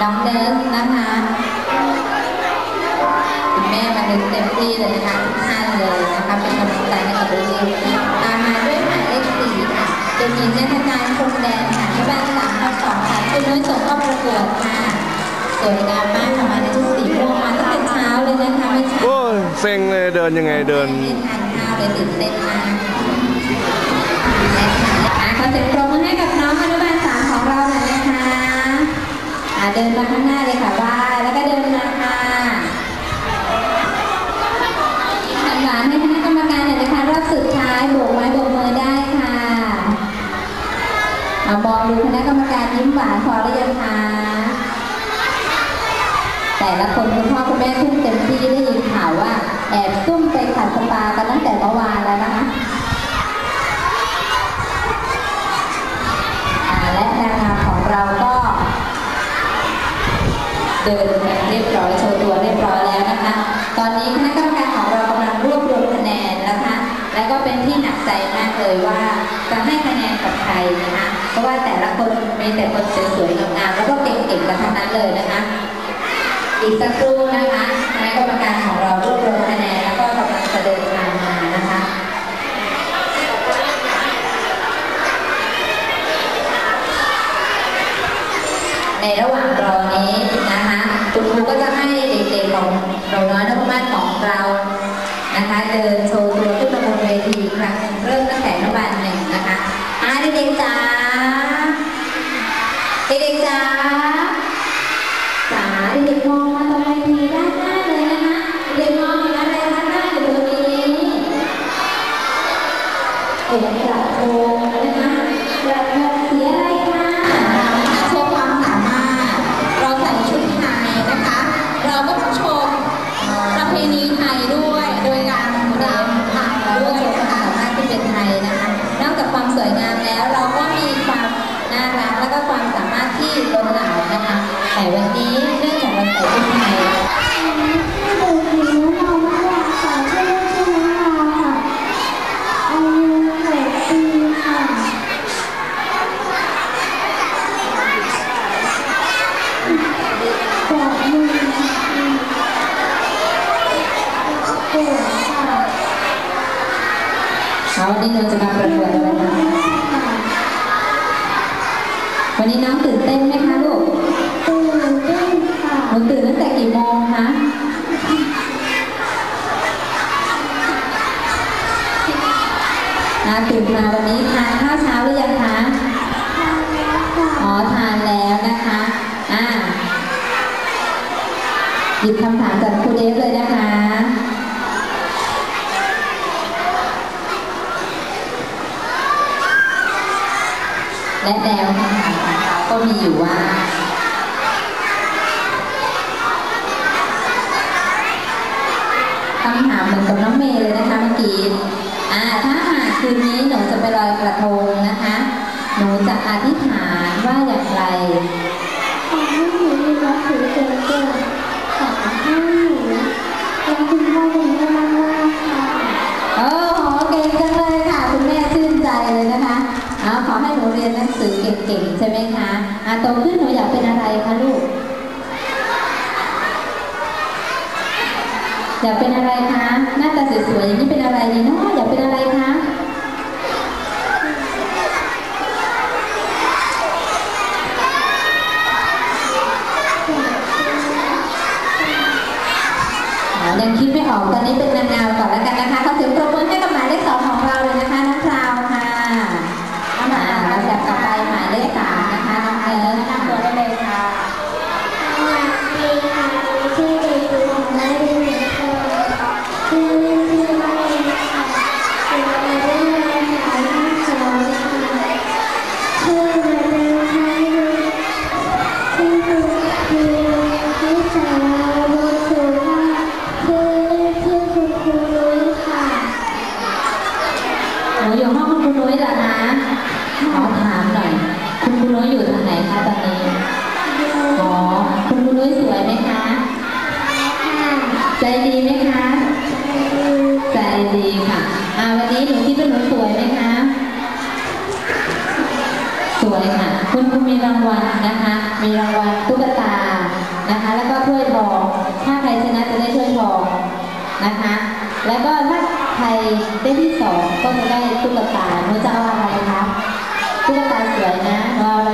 กวดค่ะน้องเนิร์สนะคะคุณแม่มาดึงเต็มที่เลยนะคะทุกท่านเลยนะคะเป็นกำลังใจให้กับลูกๆตามมาด้วยหมายเลขสี่ค่ะเด็กหญิงนันทการพรมแดนค่ะที่บ้านสามทับสองค่ะคุณนุ้ยส่งเข้าประกวดค่ะสวยงามมากค่ะมาในชุดสีม่วงมาตั้งแต่เช้าเลยนะคะไม่ใช่โอ้ยเซ็งเลยเดินยังไงเดินไม่ทานข้าวเลยตื่นเต้นมากอะขอเสียงปรบมือให้กับน้องอนุบาลสามของเราหน่อยนะคะ อะเดินมาข้างหน้าเลยค่ะไหว้แล้วก็เดินมาค่ะหันหลังให้คณะกรรมการหน่อยนะคะรอบสุดท้ายโบกไม้โบกมือได้ค่ะเอามองดูคณะกรรมการยิ้มหวานพอหรือยังคะแต่ละคนคุณพ่อคุณแม่ทุ่มเต็มที่ได้ยินข่าวว่าแอบซุ่มไปขัดสปากันตั้งแต่เมื่อวานแล้วนะคะอ่าและนางงามของเราก็ เดินเรียบร้อยโชว์ตัวเรียบร้อยแล้วนะคะ ตอนนี้คณะกรรมการของเรากำลังรวบรวมคะแนนนะคะ และก็เป็นที่หนักใจมากเลยว่าจะให้คะแนนกับใครนะคะเพราะว่าแต่ละคนมีแต่คนสวยๆงามๆแล้วก็เก่งๆกันทั้งนั้นเลยนะคะ อีกสักครู่นะคะคณะกรรมการของเรารวบรวมคะแนนแล้วก็กำลังจะเดินทางมานะคะในระหว่างรอนี้นะคะ รูก็จะให้เด็กๆของเราน้อยนักบ้านของเรานะคะเดินโชว์ตัวขึ้นมาบนเวทีอีกครั้งหนึ่งเริ่มตั้งแต่นุบาลหนึ่งนะคะอ่าเด็กๆจ๋าเด็กๆจ๋าจ๋าเด็กๆมองมา วันนี้เนื่องจากเราใส่ชุดไทยเอาวันนี้เราจะมาประกวดอะไรนะวันนี้น้องตื่นเต้นไหมคะ ตื่นมาวันนี้ทานข้าวเช้าหรือยังคะอ๋อทานแล้วนะคะอ่าหยิบคำถามจากครูเดฟเลยนะคะและแนวคำถามของเราก็มีอยู่ว่า คำถามเหมือนกับน้องเมย์เลยนะคะเมื่อกี้ อ่า ถ้าหากคืนนี้หนูจะไปลอย กระทงนะคะ หนูจะอธิษฐานว่าอย่างไร ขอให้หนูมีรักถือเกินเกินขอให้หนูรักคุณพ่อคุณแม่มากๆค่ะโอ้โหเก่งจังเลยค่ะ คุณแม่ชื่นใจเลยนะคะเอาขอให้หนูเรียนหนังสือเก่งๆใช่ไหมคะอ่าโตขึ้นหนูอยากเป็นอะไรคะลูก อยากเป็นอะไรคะ หน้าตาสวยๆอย่างนี้เป็นอะไรดีเนาะอยากเป็นอะไรคะ อ่ายัง คิดไม่ออกตอนนี้เป็นนางงามก่อนแล้วกันนะคะเขาถึงประมือ คุณคุณมีรางวัลนะคะ มีรางวัลตุ๊กตานะคะ แล้วก็ถ้วยทอง ถ้าใครชนะจะได้ถ้วยทองนะคะ แล้วก็ถ้าใครได้ที่สองก็จะได้ตุ๊กตาหนูจะเอาอะไรคะตุ๊กตาสวยนะหนูเอาอะไร